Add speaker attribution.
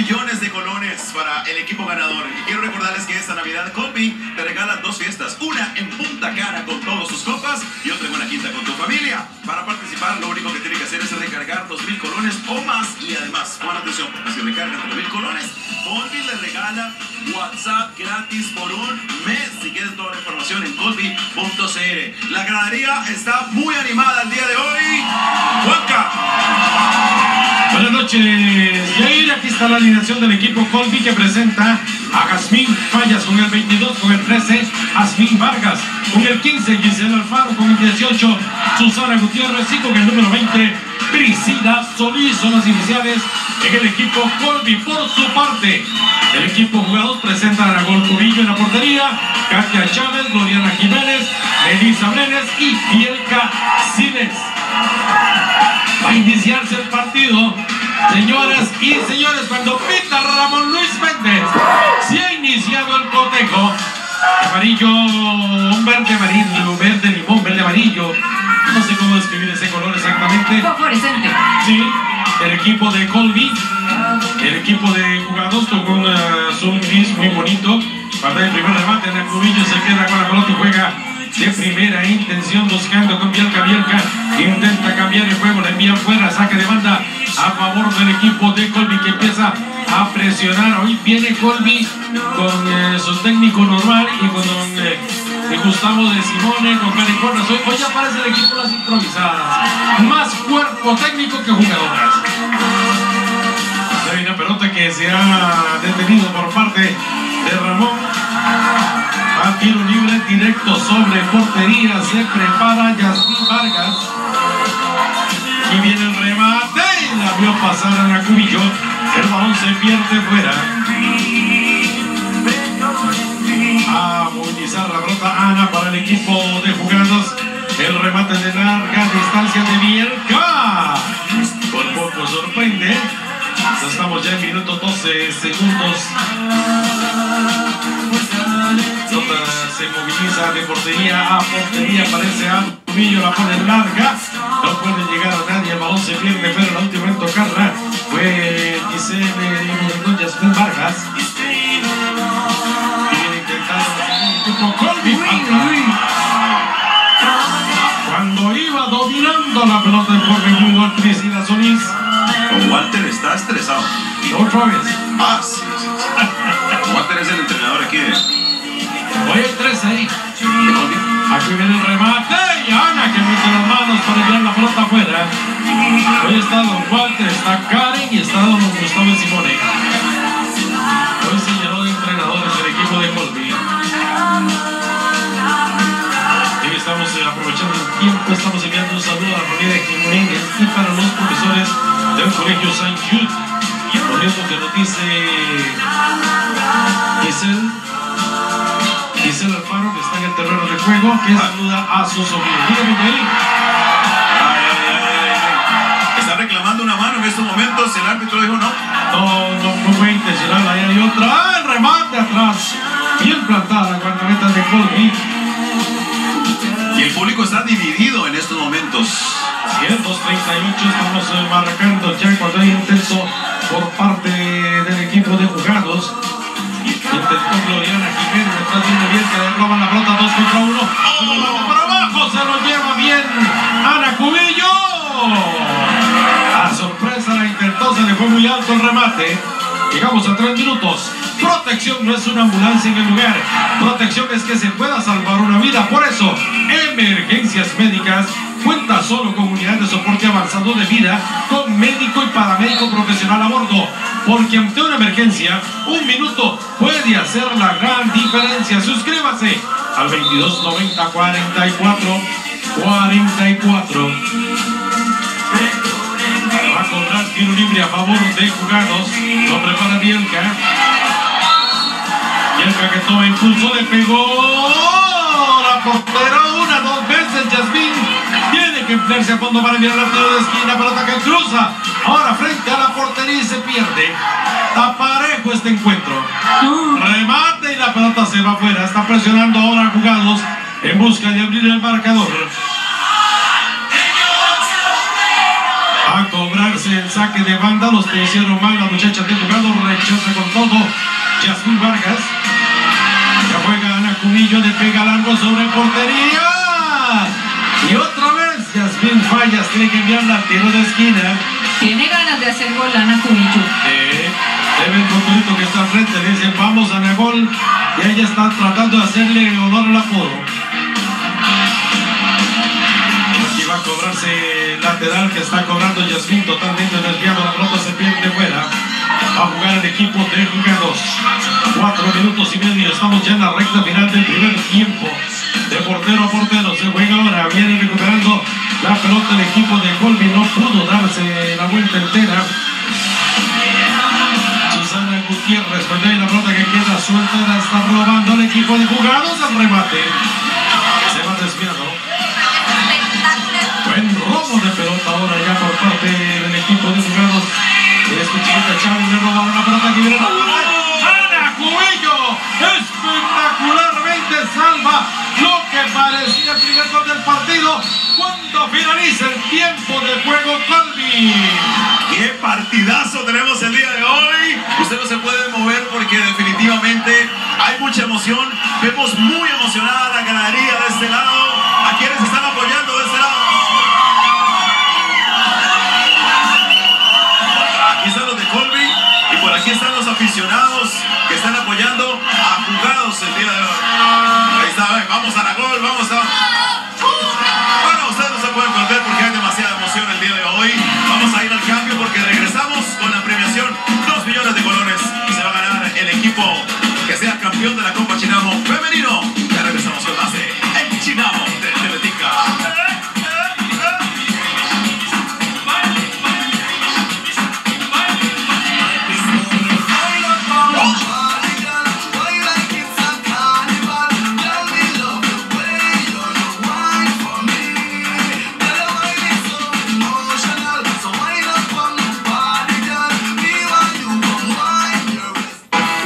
Speaker 1: millones de colones para el equipo ganador. Y quiero recordarles que esta Navidad Colby te regala dos fiestas. Una en Punta Cana con todos sus copas y otra en una quinta con tu familia. Para participar, lo único que tiene que hacer es recargar dos mil colones o más. Y además, pon atención, si recargan dos mil colones, Colby le regala WhatsApp gratis por un mes. Si quieren toda la información en colby.cr. La ganadería está muy animada el día de hoy. Juanca.
Speaker 2: Buenas noches, Jair. Está la alineación del equipo Colby que presenta a Jazmín Fallas con el 22, con el 13, Jazmín Vargas, con el 15, Gisela Alfaro, con el 18, Susana Gutiérrez y con el número 20, Priscila Solís. Son las iniciales en el equipo Colby. Por su parte, el equipo jugador presenta a Gol Cubillo en la portería, Katia Chávez, Gloriana Jiménez, Elisa Brenes y Fielka Siles. Va a iniciarse el partido. Señoras y señores, cuando pita Ramón Luis Méndez, se ha iniciado el cotejo. Amarillo, un verde amarillo, verde limón, verde amarillo. No sé cómo describir ese color exactamente.
Speaker 3: Fosforescente.
Speaker 2: Sí, el equipo de Colby, el equipo de jugadores con un uh, azul gris muy bonito. Para el primer remate, el Cubillo se queda con la pelota y juega de primera intención buscando con Bielka Bielka. Intenta cambiar el juego, le envían fuera, saque de banda a favor del equipo de Colby que empieza a presionar. Hoy viene Colby con eh, su técnico normal y con eh, de Gustavo de Simone, con Cornas. Hoy, hoy aparece el equipo las improvisadas. Más cuerpo técnico que jugadoras. Hay una pelota que se ha detenido por parte de Ramón. A tiro libre directo sobre portería. Se prepara Yasmin Vargas. Y viene vio pasar a la cubillo. El balón se pierde fuera. A movilizar la pelota Ana para el equipo de jugados. El remate de larga distancia de Bielka. Por poco sorprende. Estamos ya en minuto 12 segundos. Pelota se moviliza de portería a portería. Aparece a Cubillo, la pone larga. No puede llegar a nadie. El balón se pierde, pero la última en tocarla fue Giselle Yasmin Vargas. Y viene intentando el. Cuando iba dominando la pelota en forma muy gol Priscila Solís.
Speaker 1: Walter está estresado.
Speaker 2: Otra vez.
Speaker 1: Ah, sí, sí, sí. Walter es el entrenador aquí de,
Speaker 2: Hoy hay tres ahí.
Speaker 1: de Colby.
Speaker 2: Aquí viene el remate y Ana que mete las manos para enviar la pelota afuera. Hoy está Don Walter, está Karen y está Don Gustavo Simone. Hoy se llenó de entrenadores el equipo de Colby. Y estamos aprovechando el tiempo, estamos enviando un saludo a la familia Jiménez y para los profesores del Colegio San Jude. Por eso que nos dice juego, que saluda a su sobrino. Dígame, Yair.
Speaker 1: Está reclamando una mano en estos momentos. El árbitro dijo no.
Speaker 2: No, no, no fue intencional, ahí hay otra. ¡Ah, el remate atrás! Bien plantada la guardameta de Colby.
Speaker 1: Y el público está dividido en estos momentos.
Speaker 2: 138 estamos marcando ya cuando hay intento por parte del equipo de jugados. Intentó Gloriana Jiménez, detrás viene bien que le roban la pelota 2 contra 1. Ana Cubillo. A sorpresa la intentó, se le fue muy alto el remate. Llegamos a 3 minutos. Protección no es una ambulancia en el lugar. Protección es que se pueda salvar una vida. Por eso, Emergencias Médicas cuenta solo con unidad de soporte avanzado de vida con médico y paramédico profesional a bordo. Porque ante una emergencia, un minuto puede hacer la gran diferencia. Suscríbase al 2290 44 44. Va a cobrar tiro libre a favor de jugados. Lo prepara Bielka. Bielka que toma impulso, le pegó. La portera una, dos veces. Yasmín tiene que emplearse a fondo para enviar el tiro de esquina. Pelota que cruza. Ahora frente a la portería y se pierde. Está parejo este encuentro. Remate y la pelota se va afuera. Está presionando ahora a jugados en busca de abrir el marcador. A cobrarse el saque de banda, los que hicieron mal, la muchacha de jugado, rechaza con todo. Yasmin Vargas. Ya juega Ana Cumillo, le pega largo sobre portería. Y otra vez Yasmin Fallas tiene que enviarla al tiro de esquina.
Speaker 3: Tiene ganas de hacer gol Ana Cumillo.
Speaker 2: Eh, Deben Coturito que está al frente, le dice vamos a Nebol y ella está tratando de hacerle honor al apodo. Lateral que está cobrando Yasmin totalmente desviado, la pelota se pierde fuera. A jugar el equipo de jugados. Cuatro minutos y medio, estamos ya en la recta final del primer tiempo. De portero a portero se juega ahora, viene recuperando la pelota el equipo de Colby, no pudo darse la vuelta entera. Susana Gutiérrez, cuando hay la pelota que queda suelta, la está robando el equipo de jugados al remate. Se va desviado. Tiempo de juego Colby.
Speaker 1: ¡Qué partidazo tenemos el día de hoy! Usted no se puede mover porque definitivamente hay mucha emoción. Vemos muy emocionada la ganadería de este lado. ¿A quienes están millones